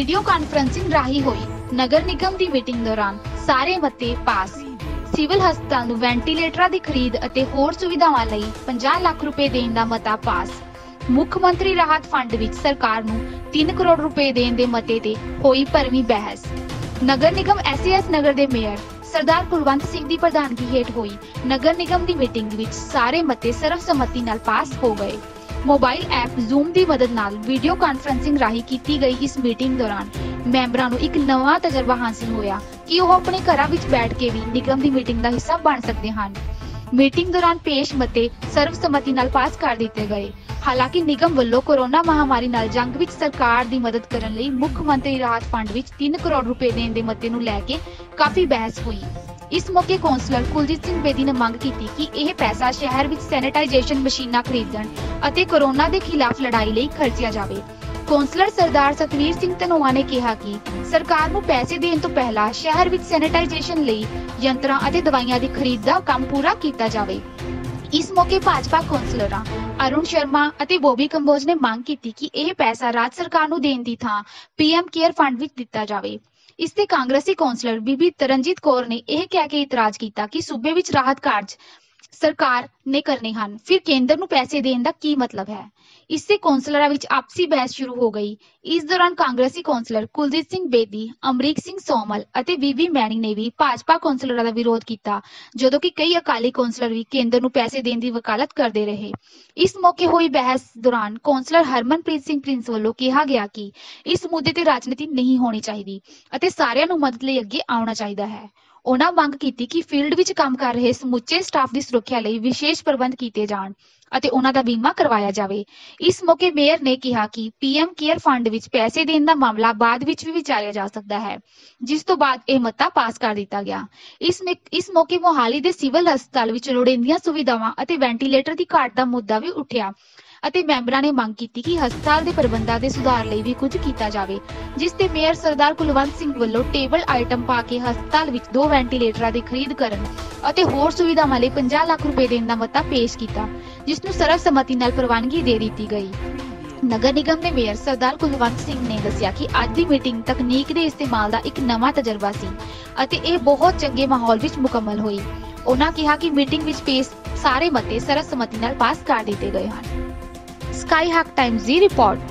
Video conferencing ਰਾਹੀਂ ਹੋਈ। ਨਗਰ ਨਿਗਮ ਦੀ meeting ਦੌਰਾਨ ਸਾਰੇ ਮਤੇ ਪਾਸ ਸਿਵਲ ਹਸਪਤਾਲ ਨੂੰ ਵੈਂਟੀਲੇਟਰਾਂ ਦੀ ਖਰੀਦ ਅਤੇ ਹੋਰ ਸੁਵਿਧਾਵਾਂ ਲਈ 50 ਲੱਖ ਰੁਪਏ ਦੇਣ ਦਾ ਮਤਾ ਪਾਸ ਮੁੱਖ ਮੰਤਰੀ ਰਾਹਤ ਫੰਡ ਵਿੱਚ ਸਰਕਾਰ ਨੂੰ 3 ਕਰੋੜ ਰੁਪਏ ਦੇਣ ਦੇ ਮਤੇ ਤੇ ਹੋਈ ਭਰਵੀਂ ਬਹਿਸ। ਨਗਰ ਨਿਗਮ ਐਸਐਸ ਨਗਰ ਦੇ ਮੇਅਰ ਸਰਦਾਰ ਕੁਲਵੰਤ ਸਿੰਘ ਦੀ ਪ੍ਰਧਾਨਗੀ ਹੇਠ ਹੋਈ। ਨਗਰ ਨਿਗਮ ਦੀ ਮੀਟਿੰਗ ਵਿੱਚ ਸਾਰੇ ਮਤੇ ਸਰਵਸੰਮਤੀ ਨਾਲ ਪਾਸ ਹੋ ਗਏ। ਮੋਬਾਈਲ ਐਪ Zoom ਦੀ ਮਦਦ ਨਾਲ ਵੀਡੀਓ ਕਾਨਫਰੰਸਿੰਗ ਰਾਹੀਂ ਕੀਤੀ ਗਈ ਇਸ ਮੀਟਿੰਗ ਦੌਰਾਨ ਮੈਂਬਰਾਂ ਨੂੰ ਇੱਕ ਨਵਾਂ ਤਜਰਬਾ ਹਾਸਲ ਹੋਇਆ ਕਿ ਉਹ ਆਪਣੇ ਘਰਾਂ ਵਿੱਚ ਬੈਠ ਕੇ ਵੀ ਨਿਗਮ ਦੀ ਮੀਟਿੰਗ ਦਾ ਹਿੱਸਾ ਬਣ ਸਕਦੇ ਹਨ। ਮੀਟਿੰਗ ਦੌਰਾਨ ਪੇਸ਼ ਮਤੇ ਸਰਵਸੰਮਤੀ ਨਾਲ ਪਾਸ ਕਰ ਦਿੱਤੇ ਗਏ। ਹਾਲਾਂਕਿ ਨਿਗਮ ਵੱਲੋਂ ਕੋਰੋਨਾ ਮਹਾਮਾਰੀ ਨਾਲ ਜੰਗ ਵਿੱਚ ਸਰਕਾਰ ਦੀ ਮਦਦ ਕਰਨ ਲਈ ਮੁੱਖ ਮੰਤਰੀ ਰਾਹਤ ਫੰਡ ਵਿੱਚ 3 ਕਰੋੜ ਰੁਪਏ ਦੇਣ ਦੇ ਮਤੇ ਨੂੰ ਲੈ ਕੇ ਕਾਫੀ ਬਹਿਸ ਹੋਈ। ਇਸ ਮੌਕੇ ਕੌਂਸਲਰ ਕੁਲਜੀਤ ਸਿੰਘ ਬੇਦੀ ਨੇ ਮੰਗ ਕੀਤੀ ਕਿ ਇਹ ਪੈਸਾ ਸ਼ਹਿਰ ਵਿੱਚ ਸੈਨੀਟਾਈਜੇਸ਼ਨ ਮਸ਼ੀਨਾਂ ਖਰੀਦਣ ਅਤੇ ਕੋਰੋਨਾ ਦੇ ਖਿਲਾਫ ਲੜਾਈ ਲਈ ਖਰਚਿਆ ਜਾਵੇ। ਕੌਂਸਲਰ ਸਰਦਾਰ ਸਤਵੀਰ ਸਿੰਘ ਧਨੋਆ ਨੇ ਕਿਹਾ ਕਿ ਸਰਕਾਰ ਨੂੰ ਪੈਸੇ ਦੇਣ ਤੋਂ ਪਹਿਲਾਂ ਸ਼ਹਿਰ ਵਿੱਚ ਸੈਨੀਟਾਈਜੇਸ਼ਨ ਲਈ ਯੰਤਰਾਂ ਅਤੇ ਦਵਾਈਆਂ ਦੀ ਖਰੀਦ ਦਾ ਕੰਮ ਪੂਰਾ ਕੀਤਾ ਜਾਵੇ। ਇਸ ਮੌਕੇ ਭਾਜਪਾ ਕੌਂਸਲਰਾਂ ਅਰੁਣ ਸ਼ਰਮਾ ਅਤੇ ਬੋਬੀ ਕੰਬੋਜ ਨੇ ਮੰਗ ਕੀਤੀ ਕਿ ਇਹ ਪੈਸਾ ਰਾਜ ਸਰਕਾਰ ਨੂੰ ਦੇਣ ਦੀ ਥਾਂ ਪੀਐਮ ਕੇਅਰ ਫੰਡ ਵਿੱਚ ਦਿੱਤਾ ਜਾਵੇ। ਇਸ ਤੇ ਕਾਂਗਰਸੀ ਕੌਂਸਲਰ ਬੀਬੀ ਤਰਨਜੀਤ ਕੌਰ ਨੇ ਇਹ ਕਹਿ ਕੇ ਇਤਰਾਜ਼ ਕੀਤਾ ਕਿ ਸੂਬੇ ਵਿੱਚ ਰਾਹਤ ਕਾਰਜ ਸਰਕਾਰ ਨੇ ਕਰਨੇ ਹਨ। ਫਿਰ ਕੇਂਦਰ ਨੂੰ ਪੈਸੇ ਦੇਣ ਦਾ ਕੀ ਮਤਲਬ ਹੈ? ਇਸ ਕੌਂਸਲਰਾਂ ਵਿੱਚ ਆਪਸੀ ਬਹਿਸ ਸ਼ੁਰੂ ਹੋ ਗਈ। ਇਸ ਦੌਰਾਨ ਕਾਂਗਰਸੀ ਕੌਂਸਲਰ ਕੁਲਜੀਤ ਸਿੰਘ ਬੇਦੀ, ਅਮਰੀਕ ਸਿੰਘ ਸੋਮਲ ਅਤੇ ਵੀਵੀ ਮੈਣੀ ਨੇ ਵੀ ਭਾਜਪਾ ਕੌਂਸਲਰਾਂ ਦਾ ਵਿਰੋਧ ਕੀਤਾ, ਜਦੋਂ ਕਿ ਕਈ ਅਕਾਲੀ ਕੌਂਸਲਰ ਵੀ ਕੇਂਦਰ ਨੂੰ ਪੈਸੇ ਦੇਣ ਦੀ ਵਕਾਲਤ ਕਰਦੇ ਰਹੇ। ਇਸ ਮੌਕੇ ਹੋਈ ਬਹਿਸ ਦੌਰਾਨ ਕੌਂਸਲਰ ਹਰਮਨਪ੍ਰੀਤ ਸਿੰਘ ਪ੍ਰਿੰਸ ਵੱਲੋਂ ਕਿਹਾ ਗਿਆ ਕਿ ਇਸ ਮੁੱਦੇ ਤੇ ਰਾਜਨੀਤੀ ਨਹੀਂ ਹੋਣੀ ਚਾਹੀਦੀ ਅਤੇ ਸਾਰਿਆਂ ਨੂੰ ਮਦਦ ਲਈ ਅੱਗੇ ਆਉਣਾ ਚਾਹੀਦਾ ਹੈ। ਉਹਨਾਂ ਮੰਗ ਕੀਤੀ ਕਿ ਫੀਲਡ ਵਿੱਚ ਕੰਮ ਕਰ ਰਹੇ ਸਮੁੱਚੇ ਸਟਾਫ ਦੀ ਸੁਰੱਖਿਆ ਲਈ ਵਿਸ਼ੇਸ਼ ਪ੍ਰਬੰਧ ਕੀਤੇ ਜਾਣ ਅਤੇ ਉਹਨਾਂ ਦਾ ਬੀਮਾ ਕਰਵਾਇਆ ਜਾਵੇ। ਇਸ ਮੌਕੇ ਮੇਅਰ ਨੇ ਕਿਹਾ ਕਿ ਪੀਐਮ ਕੇਅਰ ਫੰਡ ਵਿੱਚ ਪੈਸੇ ਦੇਣ ਦਾ ਮਾਮਲਾ ਬਾਅਦ ਵਿੱਚ ਵੀ ਵਿਚਾਰਿਆ ਜਾ ਸਕਦਾ ਹੈ, ਜਿਸ ਤੋਂ ਬਾਅਦ ਇਹ ਮਤਾ ਪਾਸ ਕਰ ਦਿੱਤਾ ਗਿਆ। ਇਸ ਇਸ ਮੌਕੇ ਮੋਹਾਲੀ ਦੇ ਸਿਵਲ ਹਸਪਤਾਲ ਵਿੱਚ ਲੋੜੀਂਦੀਆਂ ਸੁਵਿਧਾਵਾਂ ਅਤੇ ਵੈਂਟੀਲੇਟਰ ਦੀ ਘਾਟ ਦਾ ਮੁੱਦਾ ਵੀ ਉੱਠਿਆ। ਅਤੇ ਮੈਂਬਰਾਂ ਨੇ ਮੰਗ ਕੀਤੀ ਕਿ ਹਸਪਤਾਲ ਦੇ ਪ੍ਰਬੰਧਾਂ ਦੇ ਸੁਧਾਰ ਲਈ ਵੀ ਕੁਝ ਕੀਤਾ ਜਾਵੇ, ਜਿਸ ਤੇ ਮੇਅਰ ਸਰਦਾਰ ਕੁਲਵੰਤ ਸਿੰਘ ਵੱਲੋਂ ਟੇਬਲ ਆਈਟਮ ਪਾ ਕੇ ਹਸਪਤਾਲ ਵਿੱਚ ਦੋ ਵੈਂਟੀਲੇਟਰਾਂ ਦੀ ਖਰੀਦ ਕਰਨ ਅਤੇ ਹੋਰ ਸੁਵਿਧਾਵਾਂ ਲਈ 50 ਲੱਖ ਰੁਪਏ ਦੇਣ ਦਾ ਮਤਾ ਪੇਸ਼ ਕੀਤਾ, ਜਿਸ ਨੂੰ ਸਰਵਸੰਮਤੀ ਨਾਲ ਪ੍ਰਵਾਨਗੀ ਦੇ ਦਿੱਤੀ ਗਈ। ਨਗਰ ਨਿਗਮ ਦੇ ਮੇਅਰ ਸਰਦਾਰ ਕੁਲਵੰਤ ਸਿੰਘ ਨੇ ਦੱਸਿਆ ਕਿ ਅੱਜ ਦੀ ਮੀਟਿੰਗ ਤਕਨੀਕ ਦੇ ਇਸਤੇਮਾਲ ਦਾ ਇੱਕ ਨਵਾਂ ਤਜਰਬਾ ਸੀ ਅਤੇ ਇਹ ਬਹੁਤ ਚੰਗੇ ਮਾਹੌਲ ਵਿੱਚ ਮੁਕੰਮਲ ਹੋਈ। ਉਹਨਾਂ ਕਿਹਾ ਕਿ ਮੀਟਿੰਗ ਵਿੱਚ ਪੇਸ਼ ਸਾਰੇ ਮਤੇ ਸਰਵਸੰਮਤੀ ਨਾਲ ਪਾਸ ਕਰ ਦਿੱਤੇ ਗਏ ਹਨ। ਸਕਾਈ ਹੱਕ ਟਾਈਮਜ਼ ਦੀ ਰਿਪੋਰਟ